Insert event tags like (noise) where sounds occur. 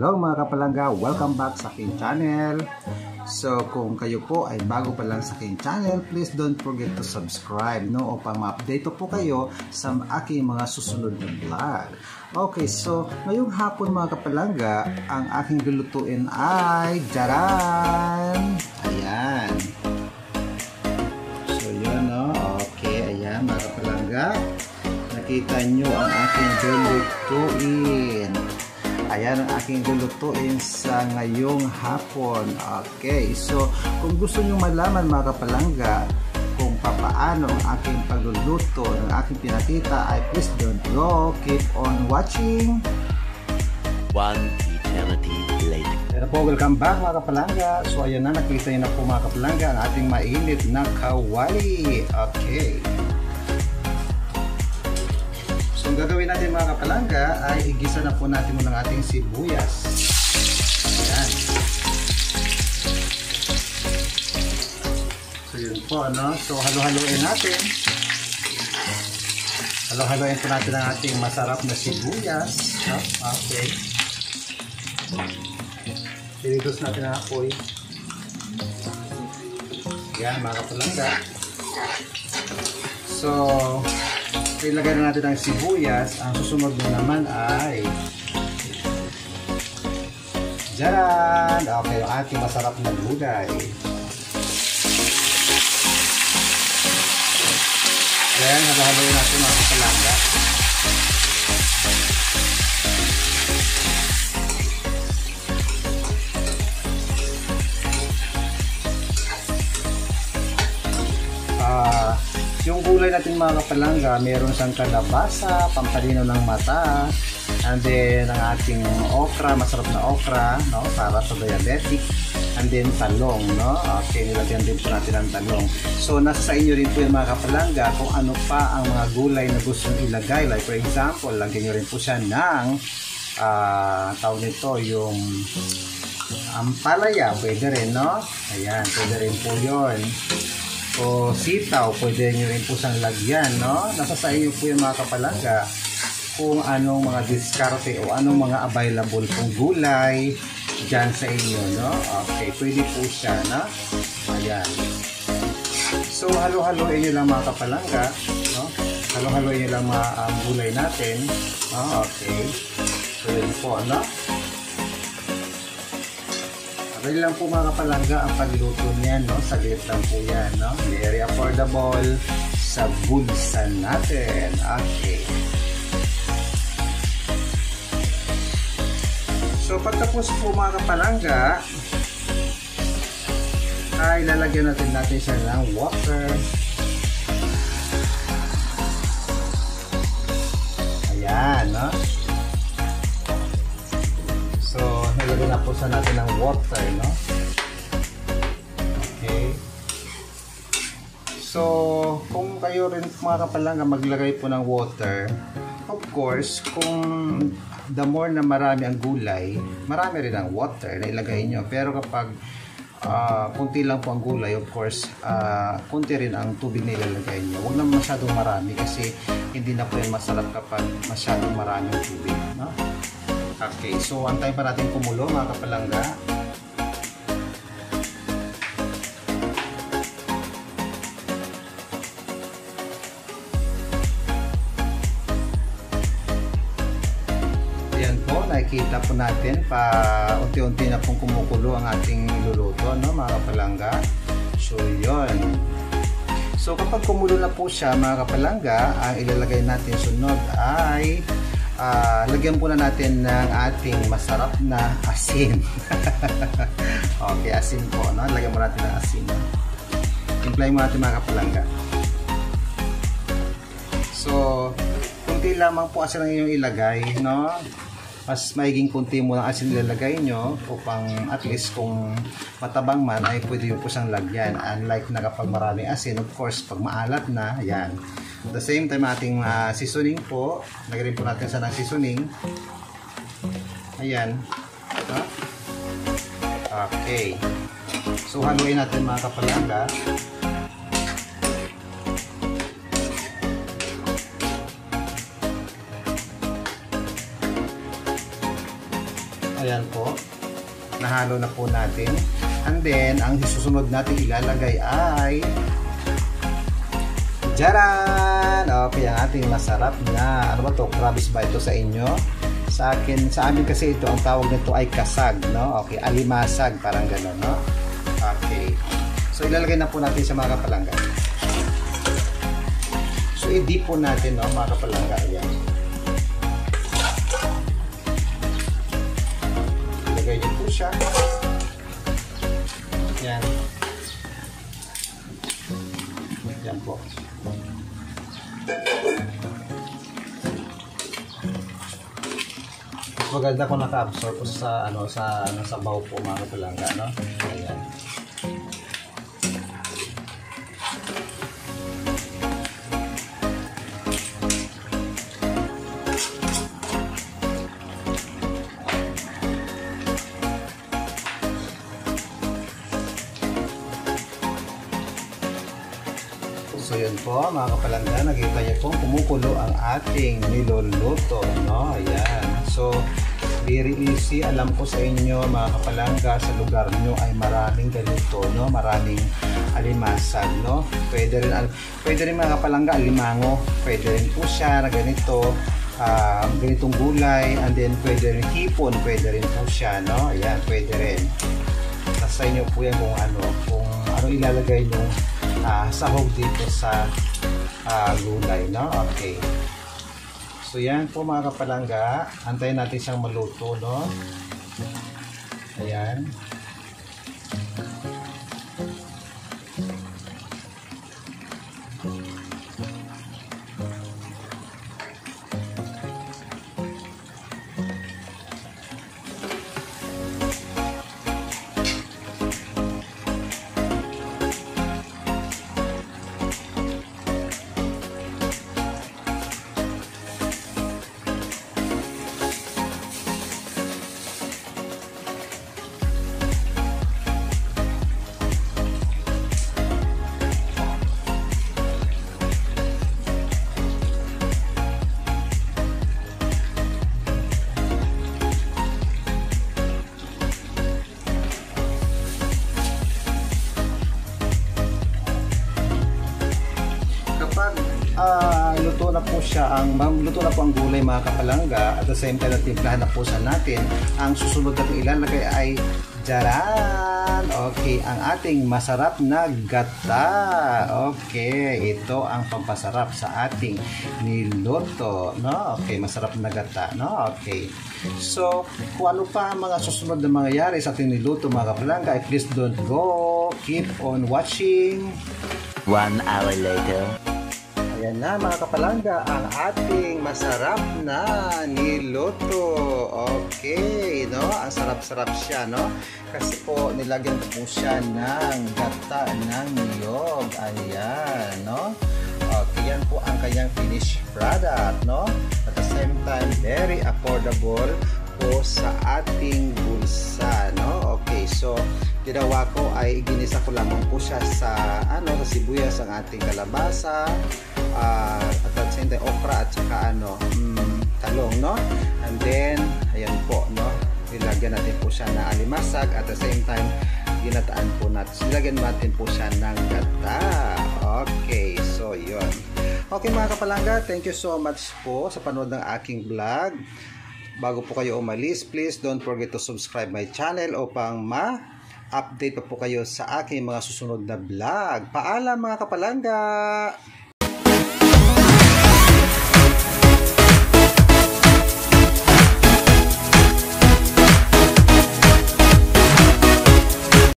hello mga kapalangga, welcome back sa aking channel. So kung kayo po ay bago pa lang sa aking channel, please don't forget to subscribe no upang ma-update po kayo sa aking mga susunod na vlog. Okay, so ngayong hapon mga kapalangga, ang aking lulutuin ay jaran! Ayan. So yun no, okay, ayan mga kapalangga. Nakita nyo ang aking lulutuin. Ayan ang aking lulutuin sa ngayong hapon. Okay, so kung gusto nyo malaman mga kapalangga kung papaano ang aking pagluluto ng aking pinakita ay please don't go. Keep on watching. One eternity later. Pero po, welcome back mga kapalangga. So ayan na, nakita nyo na po mga kapalangga ang ating mainit na kawali. Okay. Gagawin natin mga kapalangga ay igisa na po natin muna ang ating sibuyas. Ayan. So yun po, ano? So halo-haloin natin. Halo-haloin po natin ang ating masarap na sibuyas. No? Okay. Pinitos natin ang apoy. Yan, mga kapalangga. So, ilagay na natin ang sibuyas. Ang susunod mo naman ay Diyan! Okay, yung ating masarap na gulay. Ayan, halo-haloyin natin mga kapalangga. Ah, yung gulay natin mga kapalangga, meron siyang kalabasa, pampalino ng mata, and then ang ating okra, masarap na okra, no, para sa diabetic, and then talong, no, okay, nilagyan din po natin ang talong. So, nasa sa inyo rin po yung mga kapalangga kung ano pa ang mga gulay na gusto ilagay. Like for example, lagyan nyo rin po siya ng, ah, tawag nito, yung ampalaya, pwede rin, no? Ayan, pwede rin po yun o sitaw, pwede nyo rin po siyang lagyan, no? Nasa sa iyo po yung mga kapalangga kung anong mga diskarte o anong mga available pong gulay dyan sa inyo, no? Okay, pwede po siya, no? Ayan. So, halo-haloin nyo lang mga kapalangga, no? Halo-haloin nyo lang mga um, gulay natin, no? Okay. Yun po, no? Okay lang po mga kapalangga ang pagluto niyan, no? Saglit lang po yan, no? Very affordable sa bulsan natin. Okay. So, pagtapos po mga kapalangga, ay lalagyan natin natin siya ng water. Ayan, no? So, nilagyan na po sa natin ng water, no? Okay. So, kung kayo rin mga kapalangga maglagay po ng water, of course, kung the more na marami ang gulay, marami rin ang water na ilagay nyo. Pero kapag uh, kunti lang po ang gulay, of course, uh, kunti rin ang tubig na ilalagay nyo. Huwag naman masyadong marami kasi hindi na po yan masarap kapag masyadong maraming tubig. No? Okay, so antayin pa natin kumulo mga kapalangga. Ayan po, nakikita po natin pa unti-unti na pong kumukulo ang ating niluluto, no, mga kapalangga. So, yun. So, kapag kumulo na po siya, mga kapalangga, ang ilalagay natin sunod ay uh, lagyan po na natin ng ating masarap na asin. (laughs) okay, asin po. No? Lagyan mo natin ng asin. Timplahin mo natin mga kapalangga. So, kunti lamang po asin ang inyong ilagay. No? Mas maiging kunti mo lang asin ilalagay nyo upang at least kung matabang man ay pwede yung po siyang lagyan. Unlike na kapag maraming asin, of course, pag maalat na, yan. At the same time, ating uh, seasoning po. Lagyan po natin sa ng seasoning. Ayan. Ito. Okay. So, haluin natin mga kapalangga. Ayan po. Nahalo na po natin. And then, ang susunod natin ilalagay ay Jaran! Okay, ang ating masarap na, ano ba to, crabis ba ito sa inyo? Sa akin, sa amin kasi ito, ang tawag nito ay kasag, no? Okay, alimasag, parang gano'n, no? Okay. So, ilalagay na po natin sa mga kapalangga. So, i-dip po natin, no, mga kapalangga. Ayan. Siya. Yan. Yan po. Mas maganda kung naka-absorb sa ano sa ano sa baw po mga kapalangga, no? Ayan. So yun po mga kapalangga, nakita niyo po kumukulo ang ating niluluto. No? Ayan. So very easy. Alam ko sa inyo mga kapalangga sa lugar nyo ay maraming ganito. No? Maraming alimasag. No? Pwede rin, pwede rin mga kapalangga alimango. Pwede rin po siya na ganito. ah, ganitong gulay and then pwede rin hipon pwede rin po siya no ayan pwede rin nasa inyo po yan kung ano kung ano ilalagay nyo ah, sahog dito sa ah, gulay no? Okay. So yan po mga kapalangga. Antayin natin siyang maluto no? Ayan na po siya ang luto na po ang gulay mga kapalangga. At the same time na timplahan na po sa natin. Ang susunod na ilalagay ay jaran. Okay ang ating masarap na gata. Okay ito ang pampasarap sa ating niluto no? Okay masarap na gata no? Okay. So kung ano pa ang mga susunod na mangyayari sa ating niluto mga kapalangga please don't go. Keep on watching. One hour later. Ayan na mga kapalangga, ang ating masarap na niluto. Okay, no? Ang sarap-sarap siya, no? Kasi po, nilagyan po siya ng gata ng niyog. Ayan, no? Okay, yan po ang kanyang finished product, no? At the same time, very affordable po sa ating bulsa, no? Okay, so ginawa ko ay ginisa ko lamang po siya sa ano sa sibuyas ang ating kalabasa ah, at at same okra at saka ano mm, talong no? And then ayan po no? Nilagyan natin po siya na alimasag at the same time ginataan po natin nilagyan natin po siya ng gata. Okay so yun. Okay mga kapalangga thank you so much po sa panood ng aking vlog Bago po kayo umalis, please don't forget to subscribe my channel upang ma-update pa po kayo sa aking mga susunod na vlog. Paalam mga kapalangga!